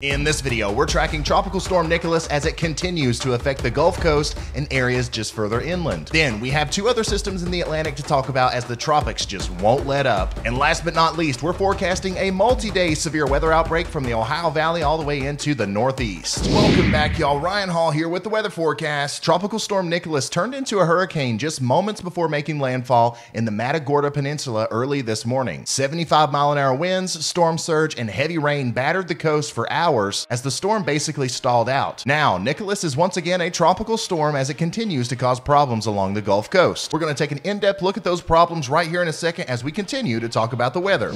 In this video, we're tracking Tropical Storm Nicholas as it continues to affect the Gulf Coast and areas just further inland. Then we have two other systems in the Atlantic to talk about as the tropics just won't let up. And last but not least, we're forecasting a multi-day severe weather outbreak from the Ohio Valley all the way into the Northeast. Welcome back, y'all. Ryan Hall here with the weather forecast. Tropical Storm Nicholas turned into a hurricane just moments before making landfall in the Matagorda Peninsula early this morning. 75 mile an hour winds, storm surge, and heavy rain battered the coast for hours hours as the storm basically stalled out. Now, Nicholas is once again a tropical storm as it continues to cause problems along the Gulf Coast. We're going to take an in-depth look at those problems right here in a second as we continue to talk about the weather.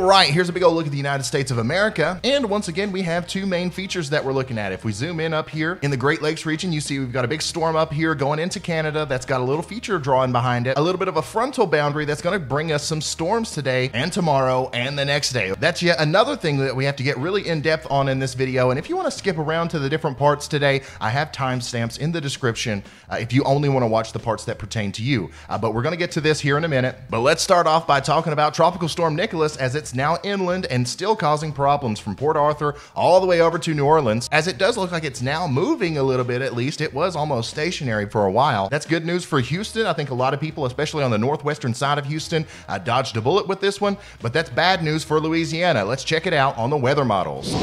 Right, here's a big old look at the United States of America. And once again, we have two main features that we're looking at. If we zoom in up here in the Great Lakes region, you see we've got a big storm up here going into Canada that's got a little feature drawing behind it, a little bit of a frontal boundary that's going to bring us some storms today and tomorrow and the next day. That's yet another thing that we have to get really in depth on in this video. And if you want to skip around to the different parts today, I have timestamps in the description uh, if you only want to watch the parts that pertain to you. Uh, but we're going to get to this here in a minute. But let's start off by talking about Tropical Storm Nicholas as it's now inland and still causing problems from Port Arthur all the way over to New Orleans, as it does look like it's now moving a little bit at least. It was almost stationary for a while. That's good news for Houston. I think a lot of people, especially on the northwestern side of Houston, uh, dodged a bullet with this one, but that's bad news for Louisiana. Let's check it out on the weather models.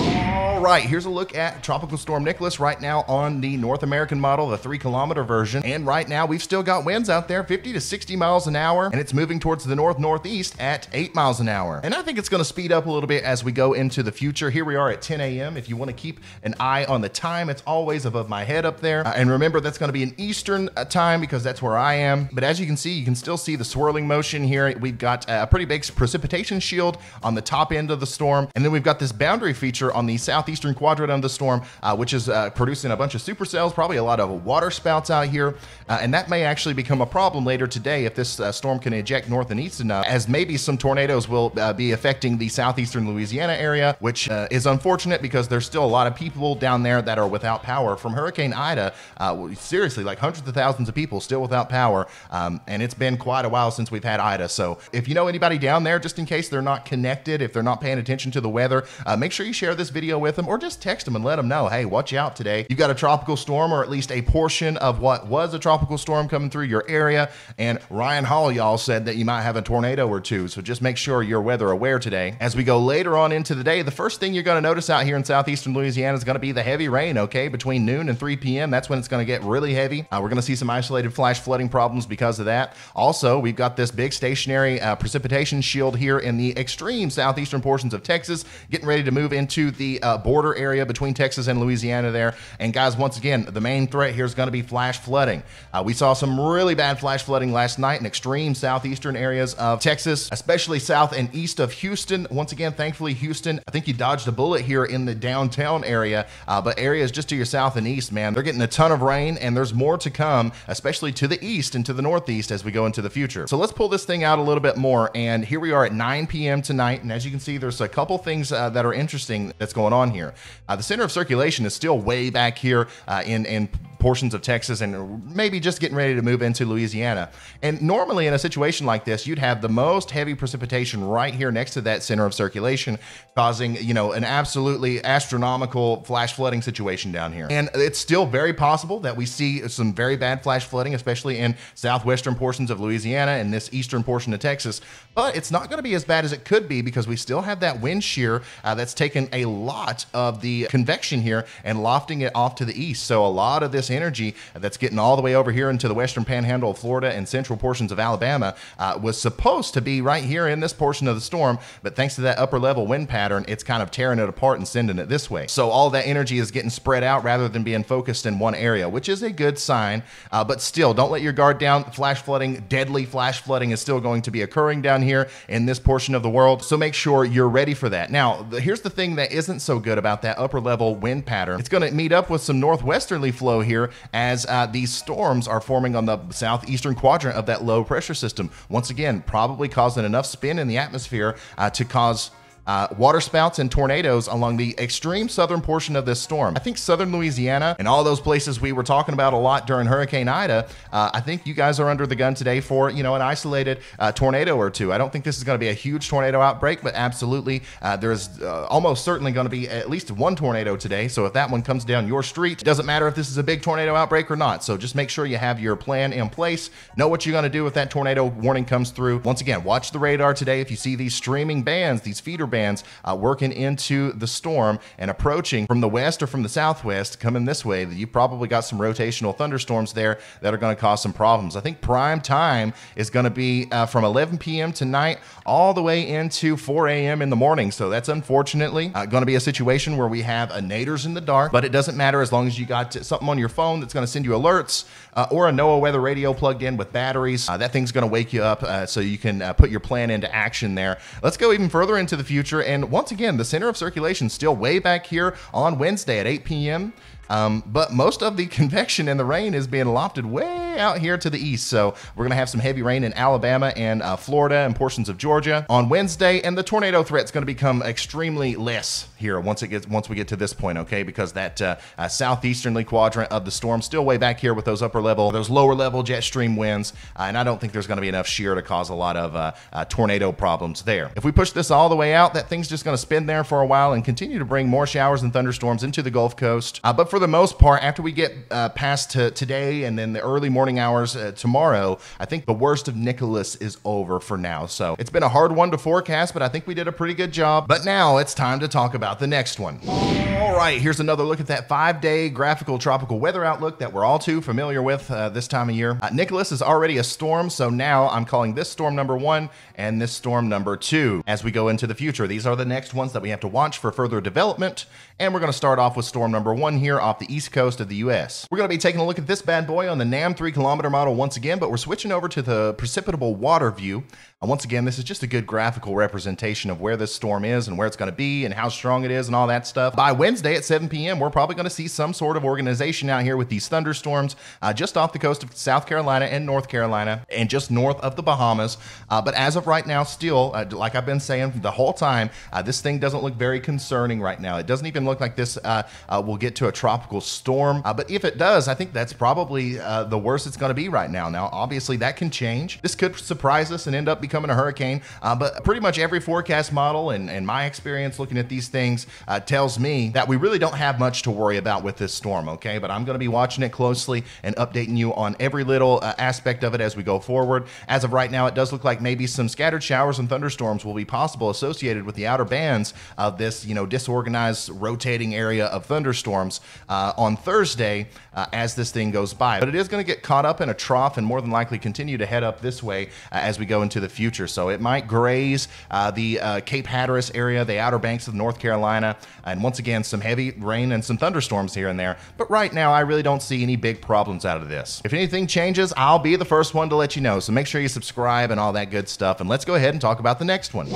All right, here's a look at Tropical Storm Nicholas right now on the North American model, the three kilometer version. And right now, we've still got winds out there 50 to 60 miles an hour, and it's moving towards the north northeast at 8 miles an hour. And I think it's going to speed up a little bit as we go into the future. Here we are at 10 a.m. If you want to keep an eye on the time, it's always above my head up there. Uh, and remember, that's going to be an Eastern uh, time because that's where I am. But as you can see, you can still see the swirling motion here. We've got a pretty big precipitation shield on the top end of the storm. And then we've got this boundary feature on the southeastern quadrant of the storm, uh, which is uh, producing a bunch of supercells, probably a lot of water spouts out here. Uh, and that may actually become a problem later today if this uh, storm can eject north and east enough, as maybe some tornadoes will be affecting the southeastern Louisiana area, which uh, is unfortunate because there's still a lot of people down there that are without power from Hurricane Ida. Uh, seriously, like hundreds of thousands of people still without power. Um, and it's been quite a while since we've had Ida. So if you know anybody down there, just in case they're not connected, if they're not paying attention to the weather, uh, make sure you share this video with them or just text them and let them know, hey, watch out today. You've got a tropical storm or at least a portion of what was a tropical storm coming through your area. And Ryan Hall, y'all said that you might have a tornado or two. So just make sure you're weather aware today. As we go later on into the day, the first thing you're going to notice out here in southeastern Louisiana is going to be the heavy rain, okay? Between noon and 3 p.m., that's when it's going to get really heavy. Uh, we're going to see some isolated flash flooding problems because of that. Also, we've got this big stationary uh, precipitation shield here in the extreme southeastern portions of Texas, getting ready to move into the uh, border area between Texas and Louisiana there. And guys, once again, the main threat here is going to be flash flooding. Uh, we saw some really bad flash flooding last night in extreme southeastern areas of Texas, especially south and east of Houston. Once again, thankfully, Houston, I think you dodged a bullet here in the downtown area, uh, but areas just to your south and east, man, they're getting a ton of rain and there's more to come, especially to the east and to the northeast as we go into the future. So let's pull this thing out a little bit more. And here we are at 9 p.m. tonight. And as you can see, there's a couple things uh, that are interesting that's going on here. Uh, the center of circulation is still way back here uh, in, in portions of Texas and maybe just getting ready to move into Louisiana. And normally in a situation like this, you'd have the most heavy precipitation right here next to that center of circulation, causing, you know, an absolutely astronomical flash flooding situation down here. And it's still very possible that we see some very bad flash flooding, especially in southwestern portions of Louisiana and this eastern portion of Texas. But it's not going to be as bad as it could be because we still have that wind shear uh, that's taken a lot of the convection here and lofting it off to the east. So a lot of this energy that's getting all the way over here into the western panhandle of Florida and central portions of Alabama uh, was supposed to be right here in this portion of the storm. But thanks to that upper level wind pattern, it's kind of tearing it apart and sending it this way. So all that energy is getting spread out rather than being focused in one area, which is a good sign. Uh, but still, don't let your guard down. Flash flooding, deadly flash flooding is still going to be occurring down here in this portion of the world. So make sure you're ready for that. Now, the, here's the thing that isn't so good about that upper level wind pattern. It's going to meet up with some northwesterly flow here as uh, these storms are forming on the southeastern quadrant of that low pressure system. Once again, probably causing enough spin in the atmosphere uh, to cause uh, water spouts and tornadoes along the extreme southern portion of this storm. I think southern Louisiana and all those places we were talking about a lot during Hurricane Ida, uh, I think you guys are under the gun today for, you know, an isolated uh, tornado or two. I don't think this is going to be a huge tornado outbreak, but absolutely, uh, there's uh, almost certainly going to be at least one tornado today. So if that one comes down your street, it doesn't matter if this is a big tornado outbreak or not. So just make sure you have your plan in place. Know what you're going to do if that tornado warning comes through. Once again, watch the radar today. If you see these streaming bands, these feeder bands uh, working into the storm and approaching from the west or from the southwest, coming this way, you probably got some rotational thunderstorms there that are going to cause some problems. I think prime time is going to be uh, from 11 p.m. tonight all the way into 4 a.m. in the morning. So that's unfortunately uh, going to be a situation where we have a naders in the dark, but it doesn't matter as long as you got something on your phone that's going to send you alerts uh, or a NOAA weather radio plugged in with batteries. Uh, that thing's going to wake you up uh, so you can uh, put your plan into action there. Let's go even further into the future. And once again, the center of circulation still way back here on Wednesday at 8 p.m. Um, but most of the convection and the rain is being lofted way out here to the east. So we're going to have some heavy rain in Alabama and uh, Florida and portions of Georgia on Wednesday. And the tornado threat is going to become extremely less here once it gets once we get to this point, okay? Because that uh, uh, southeasterly quadrant of the storm still way back here with those upper level, those lower level jet stream winds, uh, and I don't think there's going to be enough shear to cause a lot of uh, uh, tornado problems there. If we push this all the way out, that thing's just going to spin there for a while and continue to bring more showers and thunderstorms into the Gulf Coast. but for the most part, after we get past to today and then the early morning hours tomorrow, I think the worst of Nicholas is over for now. So it's been a hard one to forecast, but I think we did a pretty good job. But now it's time to talk about about the next one. All right, here's another look at that five day graphical tropical weather outlook that we're all too familiar with uh, this time of year. Uh, Nicholas is already a storm, so now I'm calling this storm number one and this storm number two as we go into the future. These are the next ones that we have to watch for further development. And we're going to start off with storm number one here off the east coast of the US. We're going to be taking a look at this bad boy on the NAM 3 kilometer model once again, but we're switching over to the precipitable water view. And once again, this is just a good graphical representation of where this storm is and where it's going to be and how strong it is and all that stuff. By Wednesday at 7 p.m., we're probably going to see some sort of organization out here with these thunderstorms uh, just off the coast of South Carolina and North Carolina and just north of the Bahamas. Uh, but as of right now, still, uh, like I've been saying the whole time, uh, this thing doesn't look very concerning right now. It doesn't even look like this uh, uh, will get to a tropical storm. but if it does, I think that's probably the worst it's going to be right now. Now, obviously, that can change. This could surprise us and end up becoming a hurricane. Uh, but pretty much every forecast model and, and my experience looking at these things uh, tells me that we really don't have much to worry about with this storm, okay? But I'm going to be watching it closely and updating you on every little uh, aspect of it as we go forward. As of right now, it does look like maybe some scattered showers and thunderstorms will be possible associated with the outer bands of this, you know, disorganized rotating area of thunderstorms uh, on Thursday uh, as this thing goes by. But it is going to get caught up in a trough and more than likely continue to head up this way uh, as we go into the future. So it might graze uh, the uh, Cape Hatteras area, the Outer Banks of North Carolina, and once again, some heavy rain and some thunderstorms here and there. But right now, I really don't see any big problems out of this. If anything changes, I'll be the first one to let you know. So make sure you subscribe and all that good stuff. And let's go ahead and talk about the next one.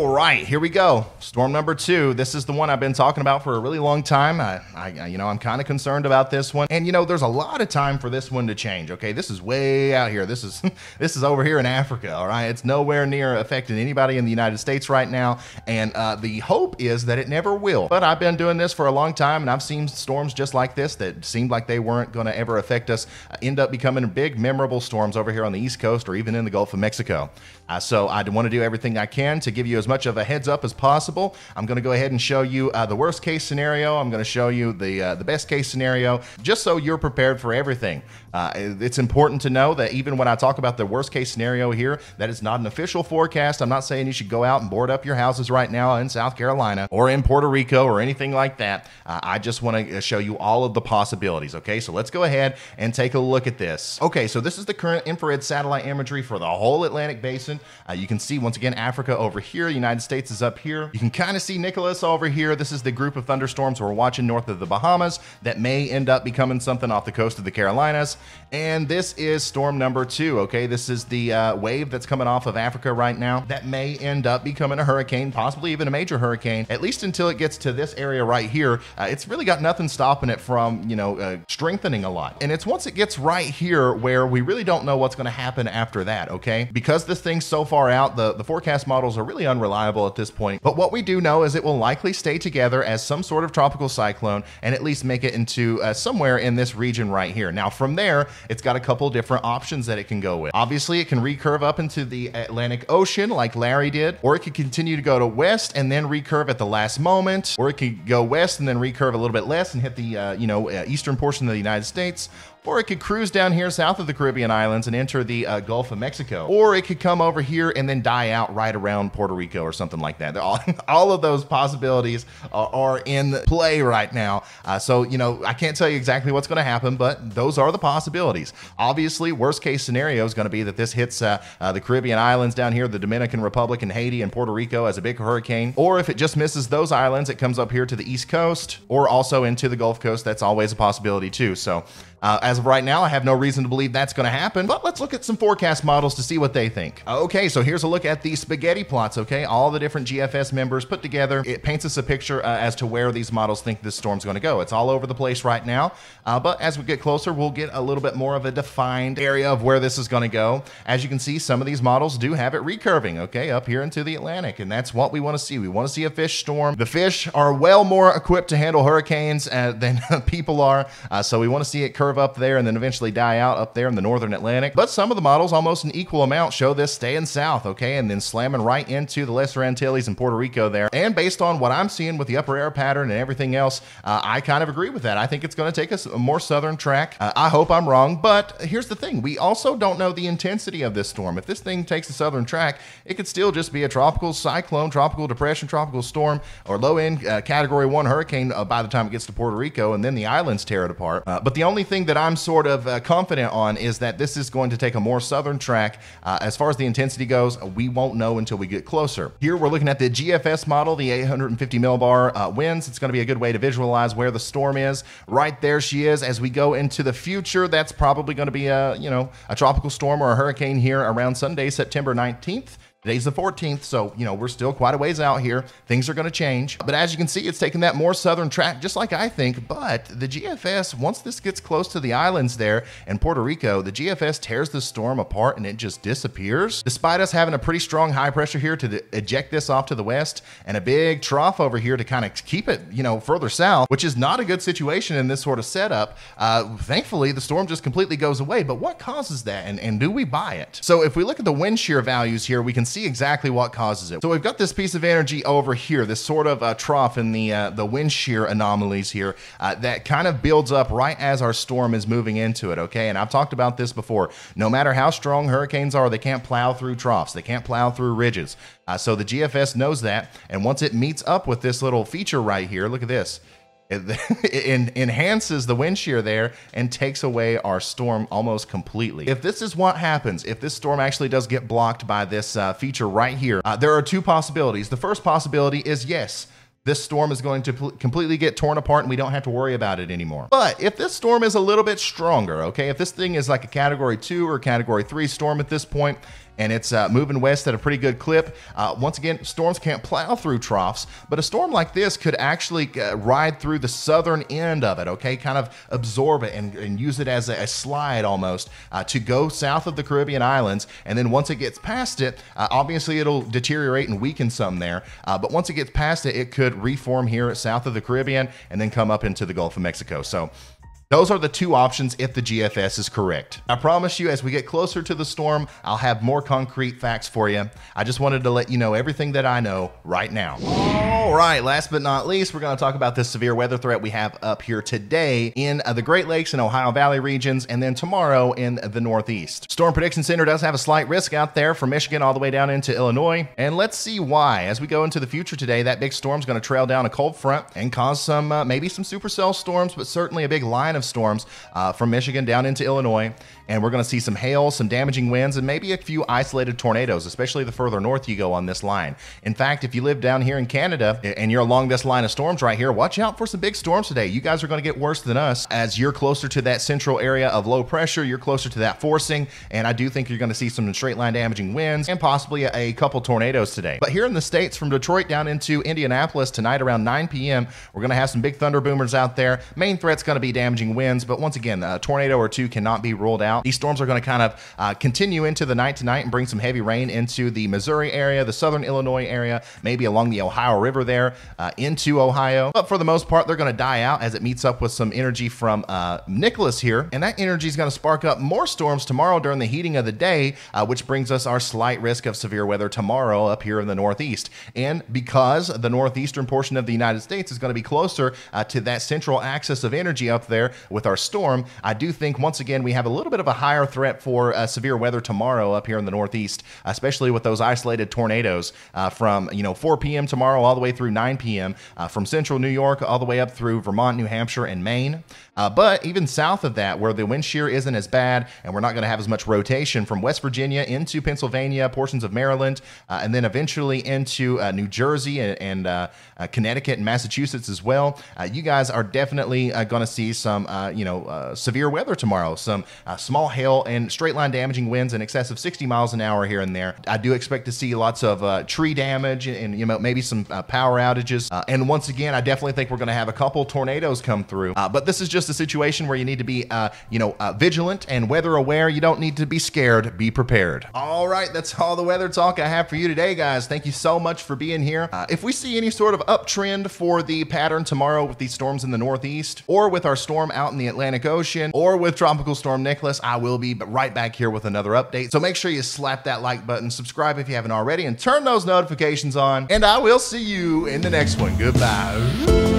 All right, here we go. Storm number two. This is the one I've been talking about for a really long time. I, I you know, I'm kind of concerned about this one. And you know, there's a lot of time for this one to change. Okay, this is way out here. This is this is over here in Africa. All right, it's nowhere near affecting anybody in the United States right now. And uh, the hope is that it never will. But I've been doing this for a long time, and I've seen storms just like this that seemed like they weren't going to ever affect us uh, end up becoming big, memorable storms over here on the East Coast or even in the Gulf of Mexico. Uh, so I want to do everything I can to give you as much of a heads up as possible. I'm going to go ahead and show you uh, the worst case scenario. I'm going to show you the uh, the best case scenario, just so you're prepared for everything. Uh, it's important to know that even when I talk about the worst case scenario here, that is not an official forecast. I'm not saying you should go out and board up your houses right now in South Carolina or in Puerto Rico or anything like that. Uh, I just want to show you all of the possibilities. Okay, so let's go ahead and take a look at this. Okay, so this is the current infrared satellite imagery for the whole Atlantic Basin. Uh, you can see once again Africa over here, the United States is up here. You can kind of see Nicholas over here. This is the group of thunderstorms we're watching north of the Bahamas that may end up becoming something off the coast of the Carolinas. And this is storm number two. Okay, this is the uh, wave that's coming off of Africa right now that may end up becoming a hurricane, possibly even a major hurricane, at least until it gets to this area right here. Uh, it's really got nothing stopping it from, you know, uh, strengthening a lot. And it's once it gets right here where we really don't know what's going to happen after that, okay? Because this thing's so far out, the, the forecast models are really unreliable at this point. But what we do know is it will likely stay together as some sort of tropical cyclone and at least make it into uh, somewhere in this region right here. Now, from there, it's got a couple different options that it can go with. Obviously, it can recurve up into the Atlantic Ocean like Larry did, or it could continue to go to west and then recurve at the last moment, or it could go west and then recurve a little bit less and hit the uh, you know uh, eastern portion of the United States, or it could cruise down here south of the Caribbean islands and enter the uh, Gulf of Mexico. Or it could come over here and then die out right around Puerto Rico or something like that. All, all of those possibilities are, are in play right now. Uh, so, you know, I can't tell you exactly what's going to happen, but those are the possibilities. Obviously, worst case scenario is going to be that this hits uh, uh, the Caribbean islands down here, the Dominican Republic and Haiti and Puerto Rico as a big hurricane. Or if it just misses those islands, it comes up here to the East Coast or also into the Gulf Coast. That's always a possibility too. So, uh, as of right now, I have no reason to believe that's going to happen, but let's look at some forecast models to see what they think. Okay, so here's a look at the spaghetti plots, okay? All the different GFS members put together. It paints us a picture uh, as to where these models think this storm's going to go. It's all over the place right now, uh, but as we get closer, we'll get a little bit more of a defined area of where this is going to go. As you can see, some of these models do have it recurving, okay, up here into the Atlantic, and that's what we want to see. We want to see a fish storm. The fish are well more equipped to handle hurricanes uh, than people are, uh, so we want to see it curve up there and then eventually die out up there in the northern Atlantic. But some of the models, almost an equal amount, show this staying south, okay, and then slamming right into the Lesser Antilles and Puerto Rico there. And based on what I'm seeing with the upper air pattern and everything else, uh, I kind of agree with that. I think it's going to take us a more southern track. Uh, I hope I'm wrong, but here's the thing: we also don't know the intensity of this storm. If this thing takes a southern track, it could still just be a tropical cyclone, tropical depression, tropical storm, or low-end uh, Category One hurricane uh, by the time it gets to Puerto Rico, and then the islands tear it apart. Uh, but the only thing that I'm sort of uh, confident on is that this is going to take a more southern track. Uh, as far as the intensity goes, we won't know until we get closer. Here we're looking at the GFS model, the 850 millibar uh, winds. It's going to be a good way to visualize where the storm is. Right there she is. As we go into the future, that's probably going to be a you know a tropical storm or a hurricane here around Sunday, September 19th. Today's the 14th, so you know we're still quite a ways out here. Things are going to change, but as you can see, it's taking that more southern track, just like I think. But the GFS, once this gets close to the islands there and Puerto Rico, the GFS tears the storm apart and it just disappears. Despite us having a pretty strong high pressure here to eject this off to the west and a big trough over here to kind of keep it, you know, further south, which is not a good situation in this sort of setup. Uh, thankfully, the storm just completely goes away. But what causes that, and, and do we buy it? So if we look at the wind shear values here, we can see exactly what causes it. So we've got this piece of energy over here, this sort of uh, trough in the uh, the wind shear anomalies here uh, that kind of builds up right as our storm is moving into it. Okay, and I've talked about this before. No matter how strong hurricanes are, they can't plow through troughs. They can't plow through ridges. Uh, so the GFS knows that, and once it meets up with this little feature right here, look at this. It enhances the wind shear there and takes away our storm almost completely. If this is what happens, if this storm actually does get blocked by this uh, feature right here, uh, there are two possibilities. The first possibility is yes, this storm is going to completely get torn apart and we don't have to worry about it anymore. But if this storm is a little bit stronger, okay, if this thing is like a category two or category three storm at this point, and it's uh, moving west at a pretty good clip. Uh, once again, storms can't plow through troughs, but a storm like this could actually uh, ride through the southern end of it, okay? Kind of absorb it and, and use it as a, a slide almost uh, to go south of the Caribbean islands. And then once it gets past it, uh, obviously it'll deteriorate and weaken some there. Uh, but once it gets past it, it could reform here south of the Caribbean and then come up into the Gulf of Mexico. So those are the two options if the GFS is correct. I promise you, as we get closer to the storm, I'll have more concrete facts for you. I just wanted to let you know everything that I know right now. All right, last but not least, we're going to talk about this severe weather threat we have up here today in uh, the Great Lakes and Ohio Valley regions, and then tomorrow in the Northeast. Storm Prediction Center does have a slight risk out there from Michigan all the way down into Illinois, and let's see why. As we go into the future today, that big storm is going to trail down a cold front and cause some, uh, maybe some supercell storms, but certainly a big line of of storms uh, from Michigan down into Illinois. And we're going to see some hail, some damaging winds, and maybe a few isolated tornadoes, especially the further north you go on this line. In fact, if you live down here in Canada, and you're along this line of storms right here, watch out for some big storms today. You guys are going to get worse than us as you're closer to that central area of low pressure. You're closer to that forcing, and I do think you're going to see some straight line damaging winds and possibly a, a couple tornadoes today. But here in the States, from Detroit down into Indianapolis tonight around 9 p.m., we're going to have some big thunder boomers out there. Main threat's going to be damaging winds, but once again, a tornado or two cannot be ruled out. These storms are going to kind of uh, continue into the night tonight and bring some heavy rain into the Missouri area, the southern Illinois area, maybe along the Ohio River there uh, into Ohio. But for the most part, they're going to die out as it meets up with some energy from uh, Nicholas here. And that energy is going to spark up more storms tomorrow during the heating of the day, uh, which brings us our slight risk of severe weather tomorrow up here in the Northeast. And because the northeastern portion of the United States is going to be closer uh, to that central axis of energy up there with our storm, I do think once again we have a little bit of a higher threat for uh, severe weather tomorrow up here in the Northeast, especially with those isolated tornadoes uh, from you know 4 p.m. tomorrow all the way through 9 p.m. Uh, from central New York all the way up through Vermont, New Hampshire, and Maine. Uh, but even south of that, where the wind shear isn't as bad, and we're not going to have as much rotation from West Virginia into Pennsylvania, portions of Maryland, uh, and then eventually into uh, New Jersey and, and uh, uh, Connecticut and Massachusetts as well. You guys are definitely going to see some, you know, severe weather tomorrow. Some small hail and straight line damaging winds in excess of 60 miles an hour here and there. I do expect to see lots of tree damage and, and, you know maybe some power outages. and once again, I definitely think we're going to have a couple tornadoes come through. but this is just a situation where you need to be, uh, you know, uh, vigilant and weather aware. You don't need to be scared. Be prepared. All right, that's all the weather talk I have for you today, guys. Thank you so much for being here. Uh, if we see any sort of uptrend for the pattern tomorrow with these storms in the Northeast, or with our storm out in the Atlantic Ocean, or with Tropical Storm Nicholas, I will be right back here with another update. So make sure you slap that like button, subscribe if you haven't already, and turn those notifications on. And I will see in the next one. Goodbye.